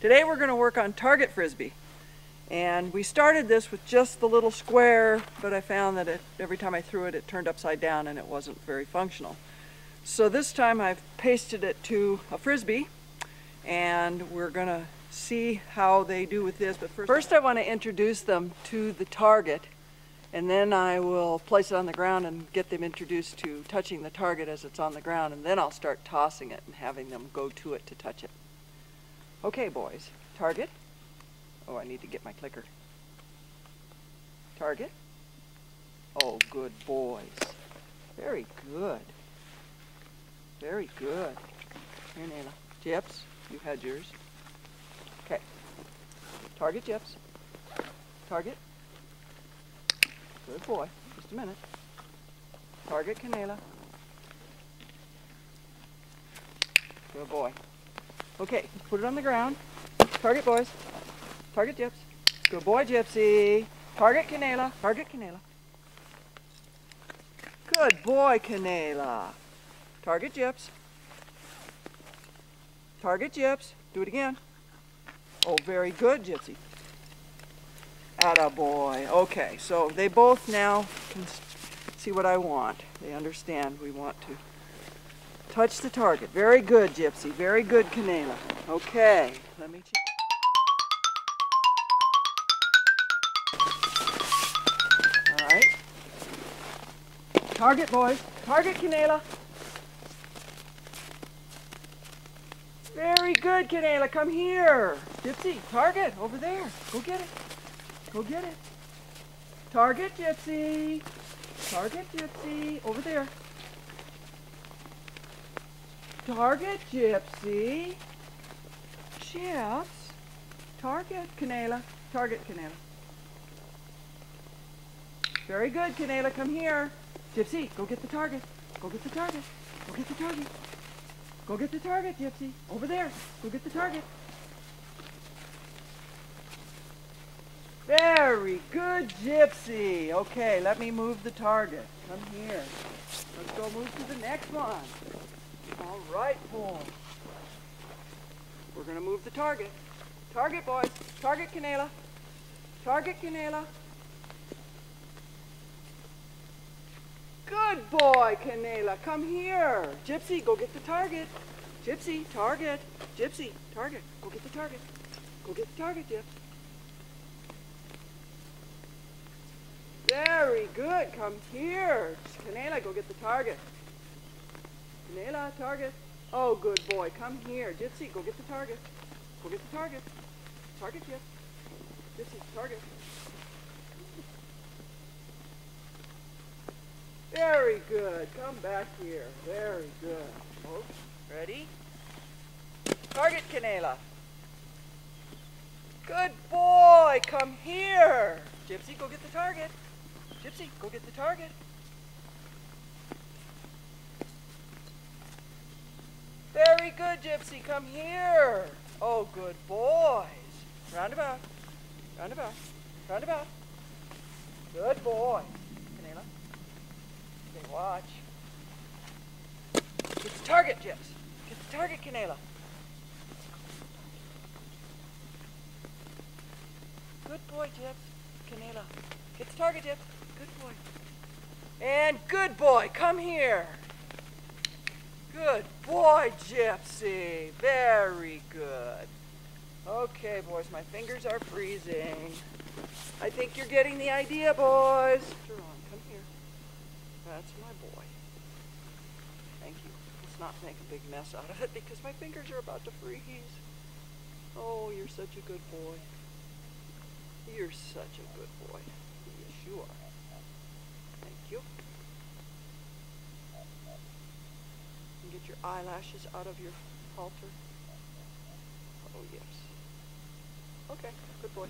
Today we're going to work on target frisbee. And we started this with just the little square, but I found that it, every time I threw it, it turned upside down and it wasn't very functional. So this time I've pasted it to a frisbee and we're going to see how they do with this. But first, first I want to introduce them to the target and then I will place it on the ground and get them introduced to touching the target as it's on the ground and then I'll start tossing it and having them go to it to touch it. Okay boys, target. Oh, I need to get my clicker. Target. Oh, good boys. Very good. Very good. Here, Nana. Gyps, you had yours. Okay. Target, Gyps. Target. Good boy. Just a minute. Target Canela. Good boy. Okay, put it on the ground. Target boys. Target Gyps. Good boy, Gypsy. Target Canela. Target Canela. Good boy, Canela. Target Gyps. Target Gyps. Do it again. Oh, very good, Gypsy. Atta boy. Okay, so they both now can see what I want. They understand we want to touch the target. Very good, Gypsy. Very good, Canela. Okay, let me check. All right. Target, boys. Target, Canela. Very good, Canela. Come here. Gypsy, target, over there. Go get it. Go get it. Target Gypsy. Target Gypsy. Over there. Target Gypsy. Gyps. Target Canela. Target Canela. Very good, Canela. Come here. Gypsy, go get the target. Go get the target. Go get the target. Go get the target, Gypsy. Over there. Go get the target. Very good, Gypsy. Okay, let me move the target. Come here. Let's go move to the next one. All right, boy. We're going to move the target. Target, boys. Target, Canela. Target, Canela. Good boy, Canela. Come here. Gypsy, go get the target. Gypsy, target. Gypsy, target. Go get the target. Go get the target, Gypsy. Very good. Come here. Canela, go get the target. Canela, target. Oh, good boy. Come here. Gypsy, go get the target. Go get the target. Target, yes. Gypsy, target. Very good. Come back here. Very good. Oh, ready? Target, Canela. Good boy. Come here. Gypsy, go get the target. Gypsy, go get the target. Good, Gypsy. Come here. Oh, good boys. Roundabout. Roundabout. Roundabout. Good boy. Canela. Okay, watch. Get the target, Gyps. Get the target, Canela. Good boy, Gyps. Canela. Get the target, Gyps. Good boy. And good boy, come here. Good boy, Gypsy. Very good. Okay, boys, my fingers are freezing. I think you're getting the idea, boys. Come here. That's my boy. Thank you. Let's not make a big mess out of it because my fingers are about to freeze. Oh, you're such a good boy. You're such a good boy. Yes, you are Thank you. And get your eyelashes out of your halter. Oh, yes. Okay, good boy.